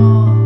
Oh.